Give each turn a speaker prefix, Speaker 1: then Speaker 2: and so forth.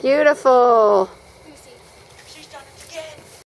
Speaker 1: Beautiful.